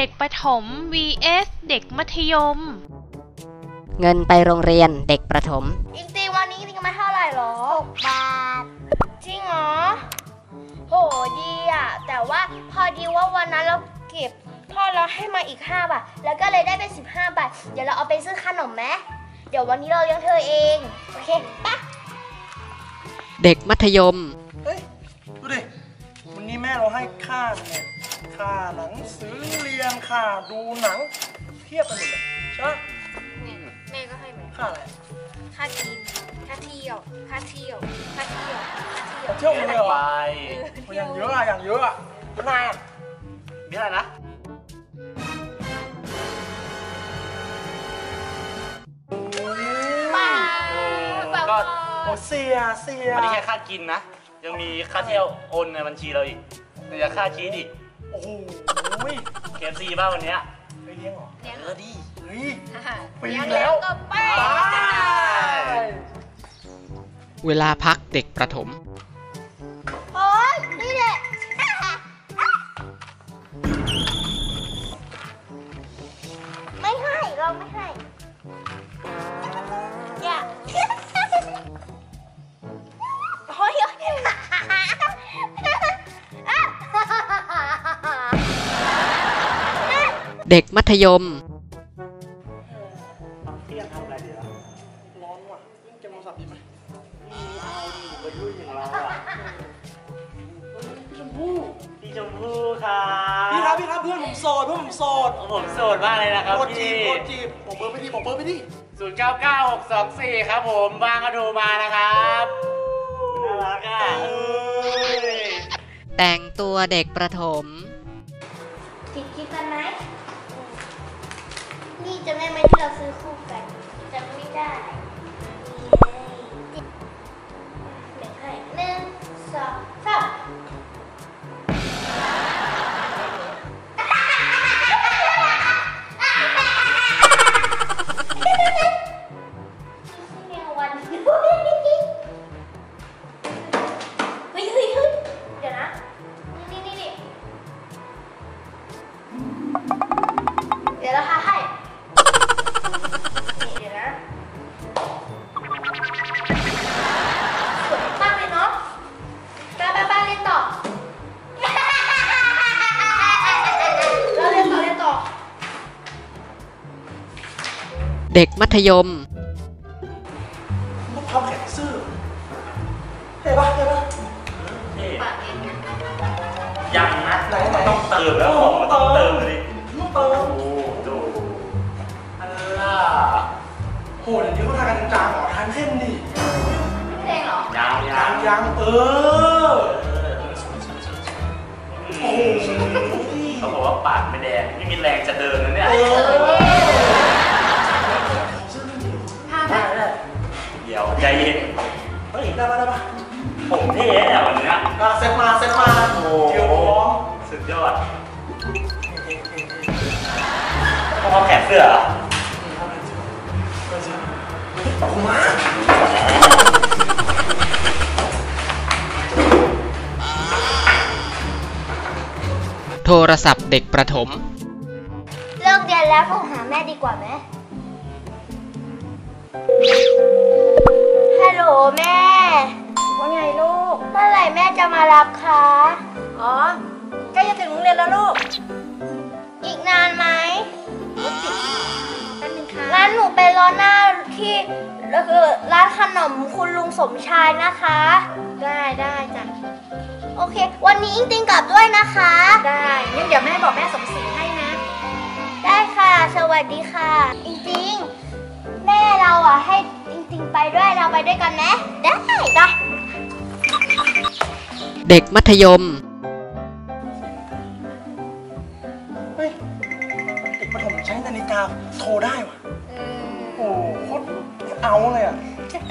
เด็กประถม vs เด็กมัธยม เงินไปโรงเรียนเด็กประถม อิงตีวันนี้อิงมาเท่าไหร่หรอหกบาท จริงเหรอ โหดีอะ แต่ว่าพอดีว่าวันนั้นเราเก็บพ่อเราให้มาอีก 5 บาท แล้วก็เลยได้เป็น 15 บาท เดี๋ยวเราเอาไปซื้อขนมไหมเดี๋ยววันนี้เราเลี้ยงเธอเอง โอเคปะเด็กมัธยม เฮ้ย ดูดิ วันนี้แม่เราให้ค่าเนี่ย ค่าหนังสือเรียนค่าดูหนัง เทียบไปหมดเลยใช่ไหมแม่ก็ให้ไหมค่าอะไรค่ากินค่าเที่ยวค่าเที่ยวค่าเที่ยวค่าเที่ยวเที่ยวเลยเหรอไปอย่างเยอะอะอย่างเยอะอะเป็นไงอะมีอะไรนะบ้าบ้าก็โอ้เสียเสียอันนี้แค่ค่ากินนะ ยังมีค่าเที่ยวโอนในบัญชีเราอีกแต่จะค่าชีสอีกโอ้โหเคฟซีบ้างวันเนี้ยไปเลี้ยงเหรอเลี้ยง เออดีเฮ้ยไปเลี้ยงแล้วก็ไปไปเวลาพักเด็กประถม โอ๊ยนี่แหละ เกมโทรศัพท์ดีไหมเอาดิวัยรุ่นอย่างเราอะพี่ชมพู่พี่ชมพู่ครับพี่ครับพี่ครับเพื่อนผมโสดเพื่อนผมโสดผมโสดมากเลยนะครับโคตรจีพี่บโคตรจีบบอกเบอร์ไปดิบอกเบอร์ไปดิศูนย์เก้าเก้าหกสองสี่ครับผมบางก็โทรมานะครับน่ารักอะเอ้ยแต่งตัวเด็กประถม นี่จำไเด็กมัธยมลูกความแข็งซื่อเห็นปะเห็นปะนี่ปากเองยังนะไหนไหนต้องเติมแล้วของมันต้องเติมเลยลูกเติมโอ้ดูอันล่ะโหเดี๋ยวนี้เขาทานกันจางเหรอทานเส้นดิเพลงเหรอยังยัยังงยังเออโอ้โหเขาบอกว่าปากไม่แดงไม่มีแรงจะเดินนะเนี่ย ใจเย็นเฮ้ยได้ปะได้ปะผมเท่เนี่ยวันเนี้ยอะเซตมาเซตมาโอ้เกี่ยวพร้อมสุดยอดเขาเอาแขนเสื้อเหรอขอบคุณมากโทรศัพท์เด็กประถม เลิกเรียนแล้วโทรหาแม่ดีกว่าไหม ลโหลแม่ ว่าไงลูก เมื่อไหร่แม่จะมารับคะ อ๋อ ใกล้จะถึงโรงเรียนแล้วลูก อีกนานไหมรถติดแป๊บนึงค่ะงั้นหนูไปรอหน้าที่คือร้านขนมคุณลุงสมชายนะคะ ได้ได้จ้ะ โอเค วันนี้อิงติงกลับด้วยนะคะ ได้งั้นเดี๋ยวแม่บอกแม่สมศรีให้นะ ได้ค่ะ สวัสดีค่ะอิงติงแม่เราอะให้อิง ติงไปด้วยเราไปด้วยกันไหมได้จ้ะเด็กมัธยม เฮ้ยเด็กประถมใช้นาฬิกาโทรได้ว่ะโอ้โหโคตรเอาเลยอะ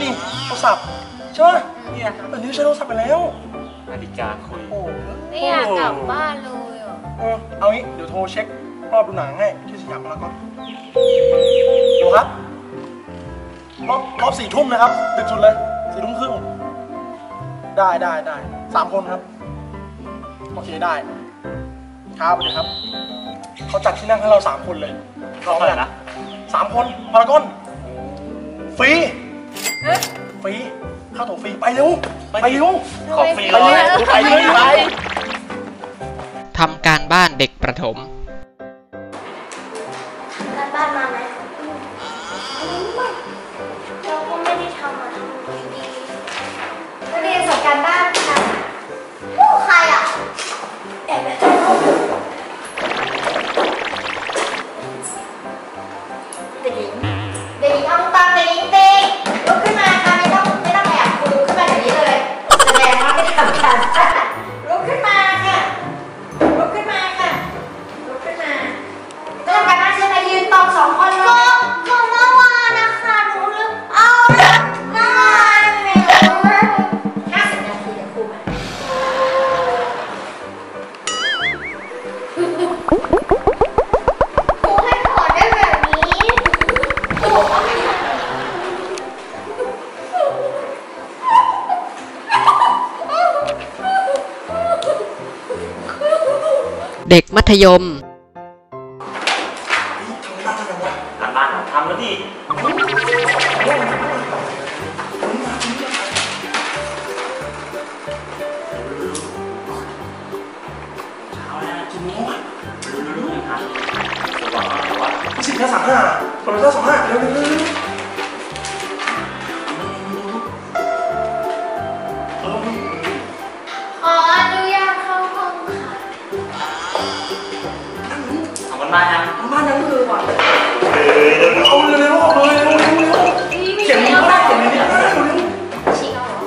นี่โทรศัพท์ใช่ปะเนี่ยเดี๋ยวนี้ใช้โทรศัพท์ไปแล้ว นาฬิกาคุย โอ้โหไม่อยากกลับบ้านเลยอะเออเอางี้เดี๋ยวโทรเช็ครอบดูหนังให้ที่สยามพารากอนดูครับ รอบรอบสี่ทุ่มนะครับดึกสุดเลยสี่ทุ่มครึ่งได้ได้ได้สามคนครับ โอเคได้ ครับสวัสดีครับ เขาจัดที่นั่งให้เราสามคนเลยเท่าไหร่นะสามคนพารากอนฟรีฟรีเข้าตั๋วฟรีไปเร็วไปเร็วขอฟรีเลยไปเลยไปทำการบ้านเด็กประถมการบ้านมาไหม มัธยมทำบ้านทำแล้วดิสิบห้าสามห้าคนละเท่าสองห้าเร็วเร็วเร็ว ทำกันบ้านยังทำบ้านยังคือก่อนเฮ้ยเร็วเอาเร็วเร็วออกเลยเร็วเร็วเร็วเขียนนี้ก็ได้เขียนนี้ก็ได้เร็วเร็วชิงเอาเหรอ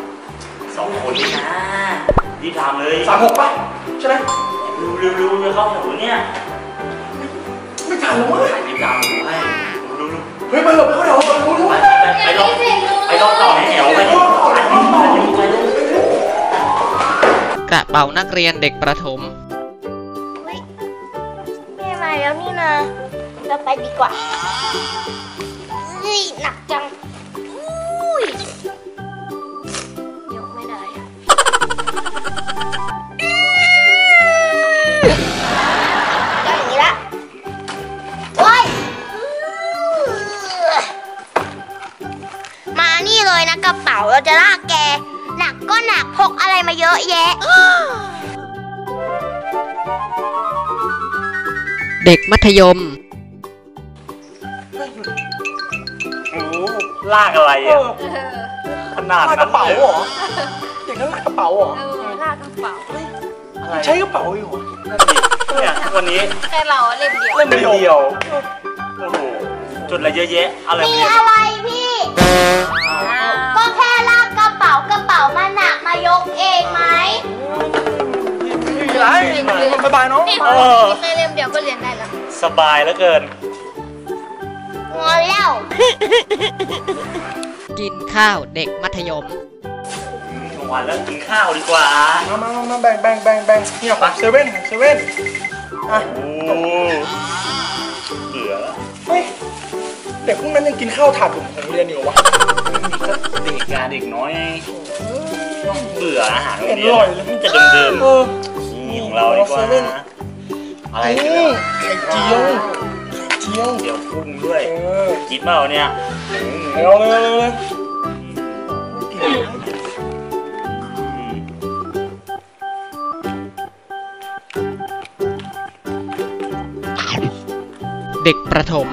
สองคนนี่นะรีบทำเลยสามหกป่ะใช่ไหมเร็วเร็วเร็วเข้าแถวเนี่ยไม่ทันแล้วมั้งรีบทำดูให้เร็วเร็วเฮ้ยไปเถอะไปเข้าแถวเร็วเร็วเร็วไปไปรอไปรอต่อให้แถวไปดิอันนี้อันนี้ไปเลยกระเป๋านักเรียนเด็กประถมเฮ้ย แม่มาแล้วนี่นะ เราไปดีกว่าเฮ้ยหนักจังอุ้ยยกไม่ได้ ก็อย่างนี้ละโอ้ยมานี่เลยนะกระเป๋าเราจะลากแก หนักก็หนักพกอะไรมาเยอะแยะ เด็กมัธยมโอ้ลากอะไรเออะ อขนาดลากกนั้ระนเป๋าเลยเหรอเด็กนั้นลากกระเป๋าเหรอเออลากกระเป๋าอะไรใช้กระเป๋าอยู่เหรอเนี่ยวันนี้แค่เราเล่มเดียว เล่มเป็นเดียวเดียวโอ้โหจุดอะไรเยอะแยะอะไรมีเนี่ยอะไรพี่ ก็แค่ลากกระเป๋ากระเป๋ามันหนักมายกเองไหมไม่มีไรบ๊ายบายน้อง เออแค่เล่มเดียวก็เรียนได้แล้วสบายแล้วเกิน งอแล้ว กินข้าวเด็กมัธยมกลางวันแล้วกินข้าวดีกว่ามามามามาแบ่งแบ่งแบ่งแบ่งเนี่ยของเซเว่นเซเว่นอะโอ้เบื่อแล้วเฮ้ยเด็กพวกนั้นยังกินข้าวถาดหลุมของโรงเรียนอยู่เหรอวะก็เด็กกาเด็กน้อยไงเบื่ออาหารโรงเห็นเรีอยร่อยนเลยมันจะเดิมเออๆนี่ของเราดีกว่าเซเว่น อะไรไอ้เนี่ยไข่เจียวไข่เจียวเดี๋ยวพุ่งด้วยเออกินเปล่าเนี่ยอืมเร็วเร็วเร็วเร็วกินอืมเด็กประถม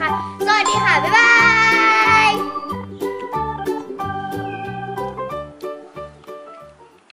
ค